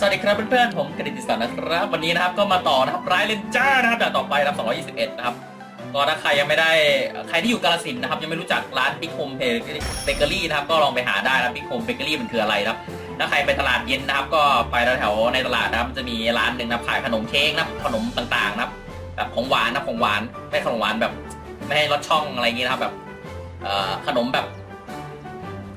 สวัสดีครับเพื่อนๆ ผมกฤติศักดิ์นะครับ วันนี้นะครับก็มาต่อนะครับ LINE Ranger นะครับด่านต่อไปครับ 221 นะครับก็ถ้าใครยังไม่ได้ใครที่อยู่กาฬสินธุ์นะครับ ยังไม่รู้จักร้านบิ๊กโฮมเบเกอรี่นะครับ ก็ลองไปหาได้นะบิ๊กโฮมเบเกอรี่มันคืออะไรนะครับ ถ้าใครไปตลาดเย็นนะครับ ก็ไปแถวในตลาดนะครับมันจะมีร้านหนึ่งนะขายขนมเค้กนะขนมต่างๆนะครับแบบของหวานนะของหวานไม่ขนมหวานแบบไม่ให้รสช่องอะไรอย่างงี้นะครับแบบขนมแบบ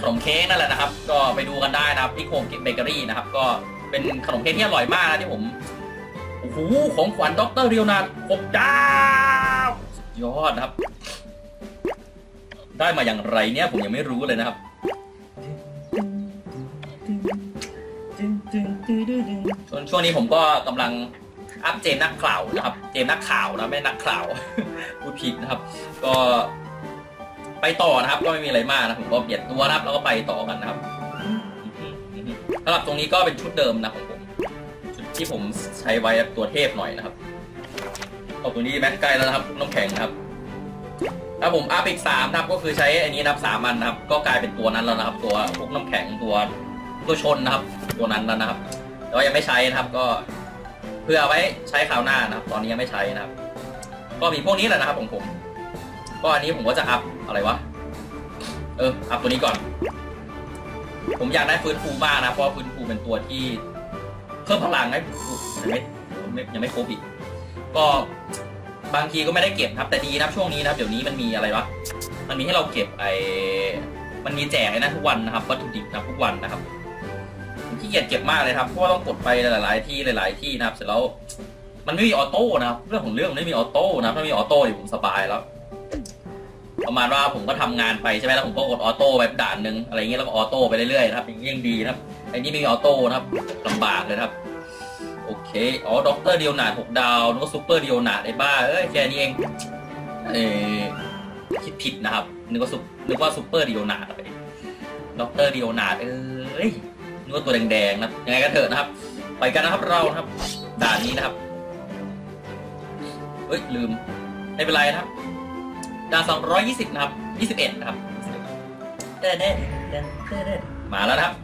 ขนมเค้กนั่นแหละนะครับ ก็ไปดูกันได้นะครับบิ๊กโฮมเบเกอรี่นะครับก็ เป็นขนมเค้กที่อร่อยมากนะที่ผมโอ้โหของขวัญด็อกเตอร์เลียวนาร์ดหกดาวสุดยอดนะครับ ได้มาอย่างไรเนี่ยผมยังไม่รู้เลยนะครับส่วนช่วงนี้ผมก็กำลัง up เจมส์นักข่าวนะครับ เจมส์นักข่าวนะไม่นักข่าวพูดผิดนะครับ ก็ไปต่อนะครับ ก็ไม่มีอะไรมากนะผมก็เปลี่ยนตัวนะครับ แล้วก็ไปต่อกันนะครับ สำหรับตรงนี้ก็เป็นชุดเดิมนะของผมชุดที่ผมใช้ไว้ตัวเทพหน่อยนะครับเอาตัวนี้แม็กใกล้แล้วนะครับน้ำแข็งครับถ้าผมอัพอีกสามนะครับก็คือใช้อันนี้นับสามอันนะครับ ก็กลายเป็นตัวนั้นแล้วนะครับ ตัวพวกน้ำแข็งตัวตัวชนนะครับ ตัวนั้นแล้วนะครับ แต่ว่ายังไม่ใช้นะครับก็เพื่อไว้ใช้คราวหน้านะครับ ตอนนี้ยังไม่ใช้นะครับ ก็มีพวกนี้แหละนะครับของผม ก็อันนี้ผมก็จะอัพอะไรวะเอออัพตัวนี้ก่อน ผมอยากได้ฟื้นฟูมากนะ เพราะฟื้นฟูเป็นตัวที่ เพิ่มพลังให้ยังไม่ยังไม่ครบอีก ก็บางทีก็ไม่ได้เก็บครับแต่ดีนะช่วงนี้นะครับ เดี๋ยวนี้มันมีอะไรวะมันมีให้เราเก็บไอ้มันมีแจกเลยนะทุกวันนะครับวัตถุดิบนะทุกวันนะครับผมขี้เกียจเก็บมากเลยครับเพราะว่าต้องกดไปหลาย ๆ ที่หลาย ๆ ที่นะครับ เสร็จแล้วมันไม่มี auto นะครับเรื่องของเรื่องไม่มี auto นะถ้ามี auto อยู่ผมสบายแล้ว ประมาณว่าผมก็ทำงานไปใช่ไหมแล้วผมก็กด auto ไปด่านหนึ่งอะไรเงี้ยแล้วก็ auto ไปเรื่อยๆนะครับยังดีนะครับไอ้นี่ไม่มี auto นะครับลำบากเลยครับ โอเคอ๋อด็อกเตอร์เลียวนาร์ดหกดาวนึกว่าซูเปอร์เดียวหนาไอ้บ้าเอ้ยแค่นี้เองเออคิดผิดนะครับนึกว่าซุปนึกว่าซูเปอร์เดียวหนาไปด็อกเตอร์เลียวนาร์ดเอ้ยนึกว่าตัวแดงๆนะยังไงก็เถอะนะครับ ไปกันนะครับเรานะครับด่านนี้นะครับเอ้ยลืมไม่เป็นไรนะครับ ด่านสองร้อยยี่สิบนะครับยี่สิบเอ็ดนะครับเด้เด้เด้เด้เด้มาแล้วนะครับ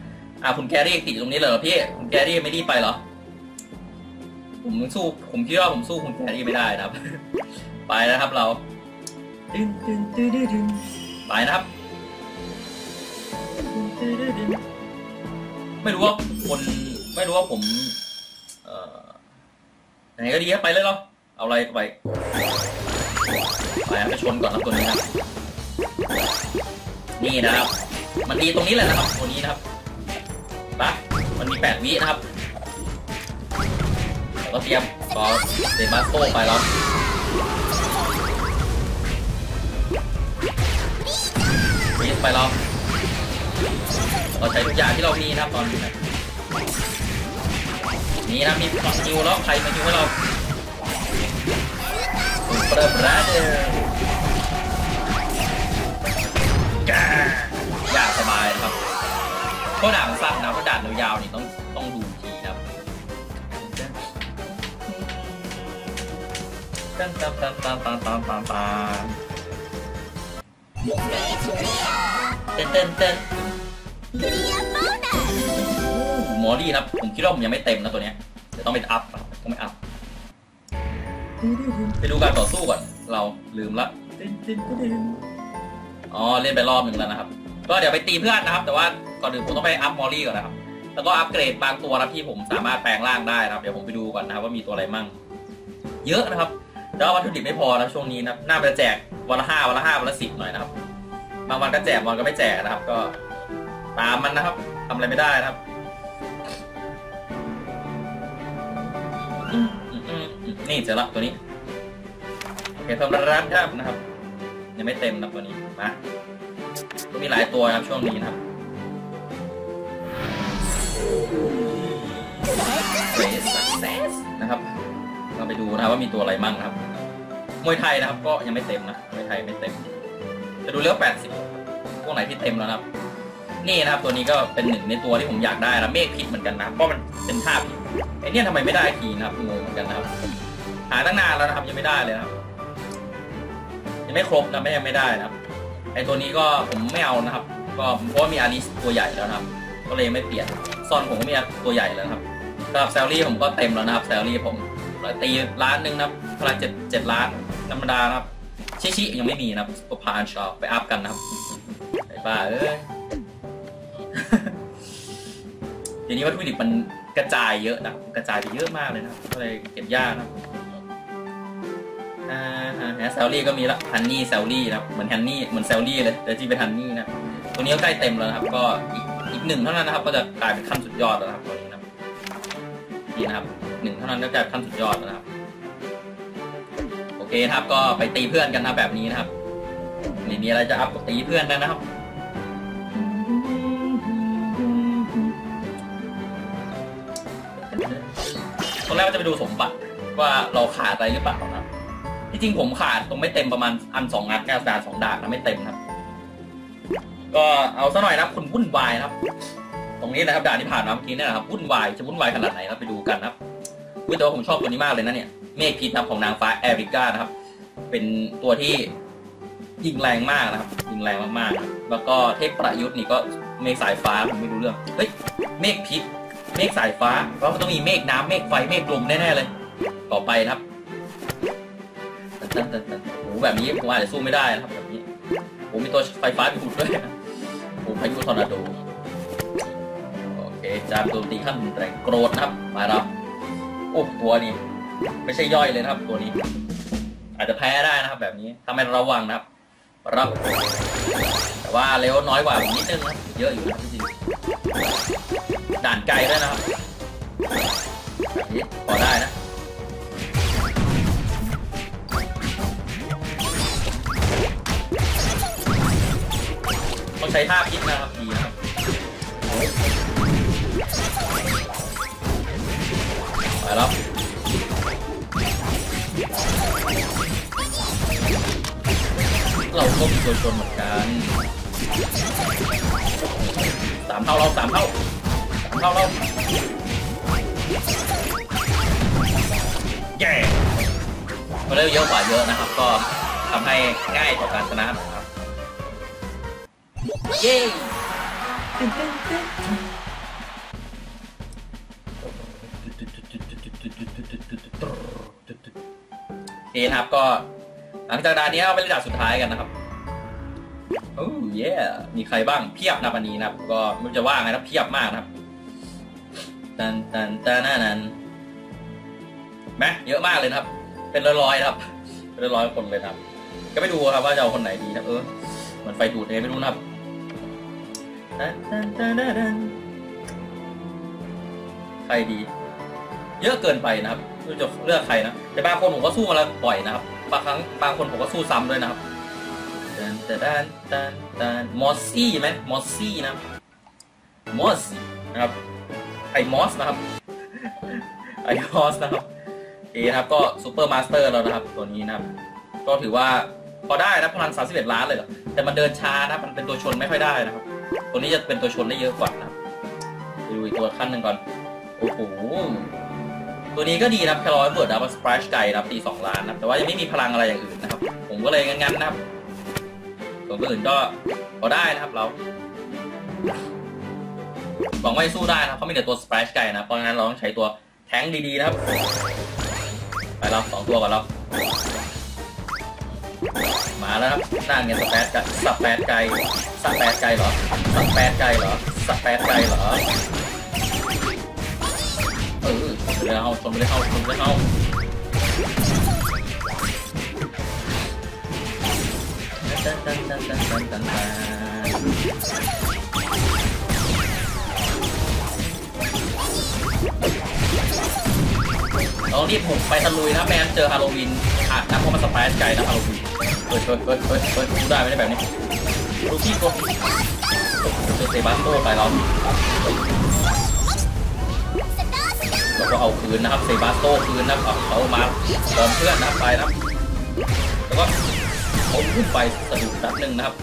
อ่าคุณแครี่ติดตรงนี้เลยเหรอพี่คุณแครี่ไม่รีบไปเหรอ ผมสู้ผมคิดว่าผมสู้คุณแครี่ไม่ได้นะครับ ไปนะครับเราดึงดึงดึงดึงดึงไปนะครับไม่รู้ว่าคนไม่รู้ว่าผม เอ่อไหนก็ดีครับไปเลยเหรอเอาอะไรไป ไปไปชนก่อนครับตัวนี้นะนี่นะครับ มันดีตรงนี้แหละนะครับตัวนี้นะครับปะมันมีแปดวินะครับแล้วก็เตรียมก็เดมาสโตไปแล้ววิ่งไปแล้วเราใช้ทุกอย่างที่เรามีนะครับตอนนี้นะนี่นะมีฝังฮิวแล้วใครมาฮิวให้เรา เปิดแบรดเดอร์ยากสบายนะครับเพราะด่านมันสั้นนะเพราะด่านยาวๆนี่ต้องต้องดูทีนะครับตันตันตันตันตันตันตันตันเต้นเต้นเต้นหมอดีนะครับ ผมคิดว่าผมยังไม่เต็มนะตัวเนี้ยเดี๋ยวต้องไปอัพครับต้องไปอัพ ไปดูการต่อสู้ก่อน เราลืมละอ๋อเล่นไปรอบหนึ่งแล้วนะครับ ก็เดี๋ยวไปตีเพื่อนนะครับ แต่ว่าก่อนอื่นผมต้องไป up มอลลี่ก่อนนะครับแล้วก็อัปเกรดบางตัวนะที่ผมสามารถแปลงร่างได้นะครับ เดี๋ยวผมไปดูก่อนนะครับว่ามีตัวอะไรมั่ง เยอะนะครับแล้ววัตถุดิบไม่พอนะช่วงนี้นะครับน่าจะแจกวันละห้าวันละห้าวันละสิบหน่อยนะครับ บางวันก็แจกวันก็ไม่แจกนะครับ ก็ตามมันนะครับทำอะไรไม่ได้นะครับ นี่เจอละตัวนี้โอเคเพิ่มระดับครับนะครับ ยังไม่เต็มนะตัวนี้มาก็มีหลายตัวนะครับช่วงนี้นะครับเ a ส success นะครับ เราไปดูนะครับว่ามีตัวอะไรมั่งนะครับ มวยไทยนะครับ ก็ยังไม่เต็มนะมวยไทยไม่เต็ม จะดูเลือก80พวกไหนที่เต็มแล้วนะครับ นี่นะครับตัวนี้ก็เป็นหนึ่งในตัวที่ผมอยากได้นะเมฆผิดเหมือนกันนะเพราะมันเป็นท่าผิดไอเนี่ยทำไมไม่ได้ทีนะครับงงเหมือนกันนะครับ หาตั้งนานแล้วนะครับยังไม่ได้เลยครับ ยังไม่ครบนะไม่ยังไม่ได้นะครับไอตัวนี้ก็ผมไม่เอานะครับ ก็เพราะว่ามีอาริสตัวใหญ่แล้วนะครับ ก็เลยไม่เปลี่ยนซอนผมก็มีตัวใหญ่แล้วครับสำหรับแซลลี่ผมก็เต็มแล้วนะครับแซลลี่ผมตีล้านหนึ่งนะครับพลังเจ็ดเจ็ดล้านธรรมดานะครับชิชิยังไม่มีนะครับสุปพานชอไปอัพกันนะครับไอ้บ้าเอ้ยทีนี้วัตถุดิบมันกระจายเยอะนะกระจายไปเยอะมากเลยนะก็เลยเก็บยากนะครับอ่าฮะ แซลลี่ก็มีละฮันนี่แซลลี่นะครับเหมือนฮันนี่เหมือนแซลลี่เลยแต่ที่เป็นฮันนี่นะตัวนี้ก็ใกล้เต็มแล้วนะครับ ก็อีกอีกหนึ่งเท่านั้นนะครับ ก็จะกลายเป็นขั้นสุดยอดแล้วครับตัวนี้นะครับนี่นะครับหนึ่งเท่านั้นก็กลายเป็นขั้นสุดยอดแล้วนะครับโอเคครับก็ไปตีเพื่อนกันนะแบบนี้นะครับไม่มีอะไรจะอัพตีเพื่อนกันนะครับตอนแรกก็จะไปดูสมบัติว่าเราขาดอะไรหรือเปล่า ที่จริงผมขาดตรงไม่เต็มประมาณอันสองนัดแก้วดาสองดาบนะไม่เต็มครับ ก็เอาซะหน่อยนะครับคุณวุ่นวายครับ ตรงนี้นะครับด่านที่ผ่านมาเมื่อกี้เนี่ยนะครับวุ่นวายจะวุ่นวายขนาดไหนครับไปดูกันนะครับวิต่ว่าผมชอบตัวนี้มากเลยนะเนี่ยเมฆพิษนะครับของนางฟ้าแอริก้านะครับ เป็นตัวที่ยิงแรงมากนะครับยิงแรงมากๆครับแล้วก็เทพประยุทธ์นี่ก็เมฆสายฟ้าผมไม่รู้เรื่องเฮ้ยเมฆพิษเมฆสายฟ้าเพราะมันต้องมีเมฆน้ำเมฆไฟเมฆลมแน่ๆเลย ต่อไปครับ โอ้แบบนี้ผมอาจจะสู้ไม่ได้นะครับแบบนี้โอ้มีตัวไฟฟ้าดูดด้วยนะโอ้พายุทอร์นาโดโอเคจามโจมตีขั้นแรงโกรธนะครับ มารับโอ้ตัวนี้ ไม่ใช่ย่อยเลยนะครับ ตัวนี้ อาจจะแพ้ได้นะครับ แบบนี้ถ้าไม่ระวังนะครับรับ แต่ว่าเร็วน้อยกว่าผมนิดนึงนะเยอะอยู่นะจริงด่านไกลด้วยนะครับแบบนี้พอได้นะ ต้องใช้ท่าพิษนะครับดีครับไปแล้วเราก็มีตัวชนเหมือนกันสามเท่าเราสามเท่าสามเท่าเราแย่ก็เร็วเยอะกว่าเยอะนะครับ ก็ทำให้ง่ายต่อการชนะ เย้โอเคนะครับก็ หลังจากด่านนี้เราไปเล่นด่านสุดท้ายกันนะครับโอ้เย่มีใครบ้างเพียบนะวันนี้นะครับ ก็ไม่รู้จะว่าไงนะเพียบมากนะครับตันตันตันนันนันแมเยอะมากเลยครับ เป็นร้อยๆครับ เป็นร้อยๆคนเลยครับ ก็ไปดูครับว่าจะเอาคนไหนดีนะเออเหมือนไฟดูดเลยไม่รู้นะครับ ใครดี เยอะเกินไปนะครับไม่รู้จะเลือกใครนะแต่บางคนผมก็สู้มาแล้วบ่อยนะครับบางครั้งบางคนผมก็สู้ซ้ำด้วยนะครับตันตันตันตันมอสซี่ไหมมอสซี่นะมอสซี่นะครับไอมอสนะครับไอมอสนะครับเอนะครับก็ซูเปอร์มาสเตอร์แล้วนะครับ ตัวนี้นะครับ ก็ถือว่าพอได้นะพลัง31ล้านเลยเหรอแต่มันเดินช้านะมันเป็นตัวชนไม่ค่อยได้นะครับ ตัวนี้จะเป็นตัวชนได้เยอะกว่านะครับไปดูอีกตัวขั้นหนึ่งก่อน โอ้โห ตัวนี้ก็ดีนะครับแคลอร์เบิร์ดดับสปรชไก่นะตีสองล้านนะแต่ว่ายังไม่มีพลังอะไรอย่างอื่นนะครับ ผมก็เลยงั้นๆนะครับ ส่วนตัวอื่นก็พอได้นะครับเราหวังว่าจะสู้ได้นะเพราะมีแต่ตัวสปรชไก่นะ เพราะงั้นเราต้องใช้ตัวแทงดีๆนะครับ ไปเราสองตัวก่อนเรา มาแล้วครับนั่นไงสแปดไก่สแปดไก่สแปดไก่เหรอสแปดไก่เหรอสแปดไก่เหรอเออชนไปเลยเอาชนไปเลยเอาชนไปเลยเอาตันตันตันตันตันตันตัน เรารีบหมกไปตะลุยนะแมนเจอฮาโลวีนขาดนะเพราะมันสไปร์ไก่นะฮาโลวีนเฮ้ยเฮ้ยเฮ้ยเฮ้ยเฮ้ยดูได้ไมเนี่ยแบบนี้ดูพี่กดเจอเซบาสโตไปเราเราก็เอาคืนนะครับเซบาสโตคืนนะครับเอามาพร้อมเพื่อนนะไปนะครับแล้วก็เอาขึ้นไปสะดุดนัดหนึ่งนะครับ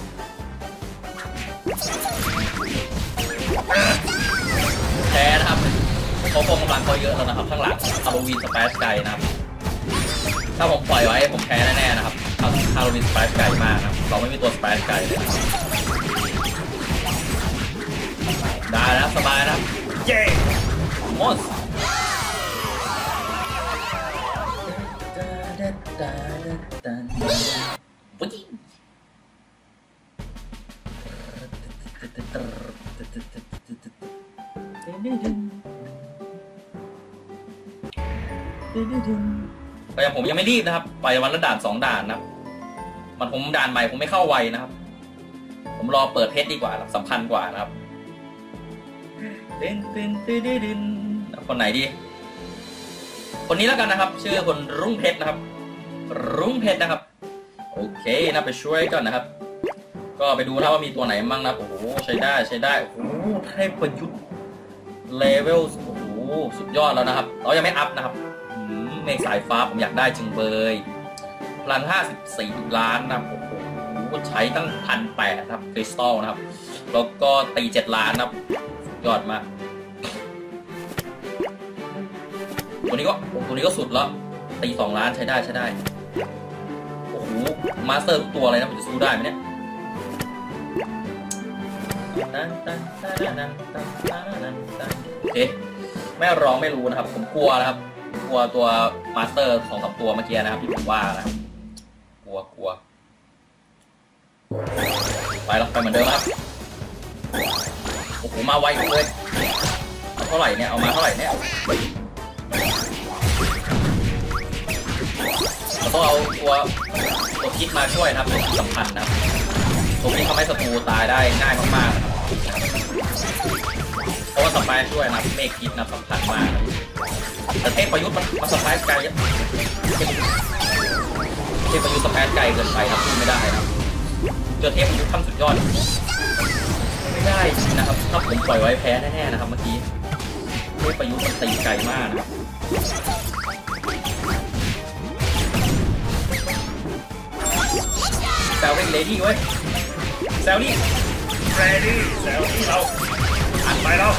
แพ้นะครับ เขาคงกำลังเขาเยอะแล้วนะครับข้างหลังฮาโลวีนสเปซไกนะครับถ้าผมปล่อยไว้ผมแพ้แน่ๆนะครับฮาโลวีนสเปซไกมากนะเราไม่มีตัวสเปซไกเลยได้แล้วสบายนะเย้มอส ผมยังไม่รีบนะครับ ไปวันละด่านสองด่านนะครับ มันผมด่านใหม่ผมไม่เข้าไวนะครับ ผมรอเปิดเพชรดีกว่าสำคัญกว่านะครับตึ้นตึ้นตึ้นตึ้นตึ้นคนไหนดี คนนี้แล้วกันนะครับ ชื่อคนรุ่งเพชรนะครับ รุ่งเพชรนะครับ โอเคนะไปช่วยก่อนนะครับ ก็ไปดูนะว่ามีตัวไหนมั่งนะโอ้โหใช้ได้ใช้ได้โอ้โหเทพประยุทธ์เลเวล สุดยอดแล้วนะครับ เรายังไม่ up นะครับเมฆสายฟ้าผมอยากได้จังเลยพลัง54ล้านนะครับโอ้โหใช้ตั้งพันแปดครับคริสตัลนะครับ แล้วก็ตีเจ็ดล้านนะครับสุดยอดมาก ตัวนี้ก็ตัวนี้ก็สุดแล้ว ตีสองล้านใช้ได้ใช้ได้ โอ้โห master ทุกตัวเลยนะผมจะสู้ได้ไหมเนี่ยโอเค ไม่ร้องไม่รู้นะครับ ผมกลัวนะครับ กลัวตัว master สองสามตัวเมื่อกี้นะครับที่ผมว่านะครับกลัวกลัวไปแล้วไปเหมือนเดิมครับโอ้โหมาไวเลยเอาเท่าไหร่เนี่ยเอามาเท่าไหร่เนี่ยเราต้องเอาตัวตัวคิดมาช่วยนะครับเป็นที่สำคัญนะครับตัวนี้ทำให้ศัตรูตายได้ง่ายมากๆนะครับ สปายช่วยนะเมฆคิดนะสำคัญมากแต่เทพประยุทธ์มันมันสปายไกลเทพประยุทธ์สปายไกลเกินไปครับพูดไม่ได้นะครับเจอเทพประยุทธ์ขั้นสุดยอด ไม่ได้นะครับถ้าผมปล่อยไว้แพ้แน่ๆนะครับเมื่อกี้เทพประยุทธ์มันตีไกลมากนะครับแซวเล่นเลดี้เว้ยแซวนี่เรดี้แซวที่เราอัดไปแล้ว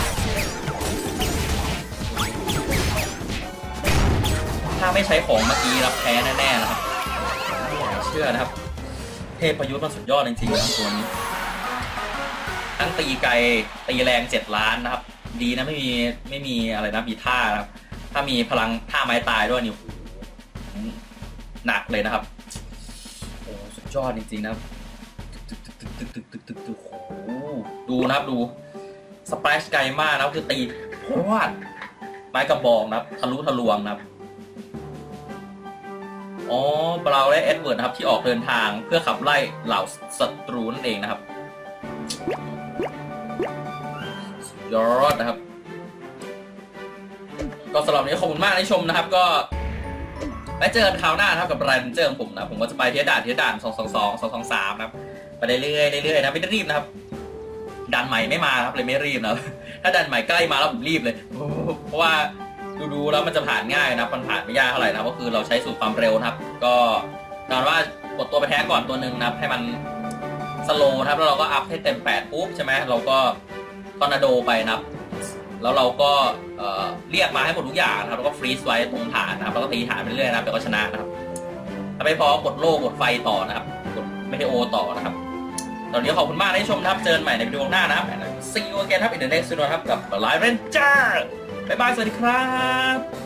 ถ้าไม่ใช้ของเมื่อกี้รับแพ้แน่ๆนะครับเชื่อนะครับ เทพประยุทธ์มันสุดยอดจริงๆนะครับตัวนี้ทั้งตีไกลตีแรงเจ็ดล้านนะครับ ดีนะไม่มีไม่มีอะไรนะมีท่านะครับ ถ้ามีพลังท่าไม้ตายด้วยนี่หนักเลยนะครับโอ้สุดยอดจริงๆนะครับตึกตึกตึกตึกตึกตึกตึกตึกโอ้ดูนะครับดูสเปรชไกลมากนะครับคือตีพวดไม้กระบอกนะครับทะลุทะลวงนะครับ อ๋อบราวน์และเอ็ดเวิร์ดนะครับที่ออกเดินทางเพื่อขับไล่เหล่าศัตรูนั่นเองนะครับยอดนะครับ ก็สำหรับนี้ขอบคุณมากที่ชมนะครับ ก็ไว้เจอกันคราวหน้านะครับกับรายเจอของผมนะผมก็จะไปเทียด่านเทียด่านสองสองสองสองสองสามนะครับไปเรื่อยๆเรื่อยๆนะไม่ได้รีบนะครับด่านใหม่ไม่มาครับเลยไม่รีบนะถ้าด่านใหม่ใกล้มาแล้วผมรีบเลย เพราะว่า ดูๆแล้วมันจะผ่านง่ายนะมันผ่านไม่ยากเท่าไหร่นะก็คือเราใช้สูตรความเร็วนะครับ ก็นอนว่ากดตัวไปแท้ก่อนตัวหนึ่งนะให้มันสโลว์นะครับแล้วเราก็อัพให้เต็ม8ปุ๊บใช่ไหมเราก็ทอร์นาโดไปนะครับแล้วเราก็เรียกมาให้หมดทุกอย่างนะครับแล้วก็ freeze ไว้ตรงฐานนะครับแล้วก็ตีฐานไปเรื่อยนะครับเดี๋ยวก็ชนะนะครับถ้าไม่พอกดโล่กดไฟต่อนะครับกดไม่ได้โอต่อนะครับตอนนี้ขอบคุณมากที่ชมนะครับเจอกันใหม่ในวิดีโอหน้านะครับ See you again ครับ in the next video ครับกับ Line Ranger บ๊ายบาย สวัสดีครับ